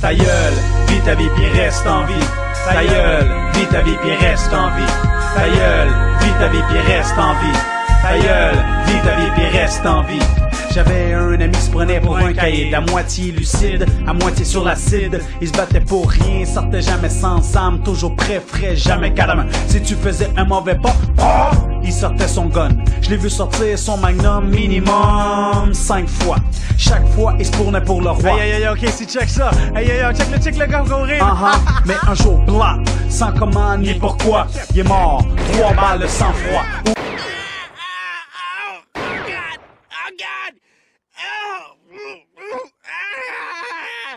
Ta gueule, vis ta vie puis reste en vie. Ta gueule, vis ta vie puis reste en vie. Ta gueule, vis ta vie puis reste en vie. Ta gueule, vis ta vie puis reste en vie. J'avais un ami qui se prenait pour un caïd, à moitié lucide, à moitié sur l'acide. Il se battait pour rien, sortait jamais sans âme, toujours prêt, frais, jamais calme. Si tu faisais un mauvais pas, oh, il sortait son gun. Je l'ai vu sortir son magnum minimum cinq fois. Chaque fois, il se tournait pour le roi. Aïe aïe aïe, ok, si check ça. aïe aïe, check le check le gars qu'on rire. Uh -huh. Mais un jour, blanc, sans commande ni pourquoi, il est mort. Trois balles sans froid. Oh, oh, oh, ah.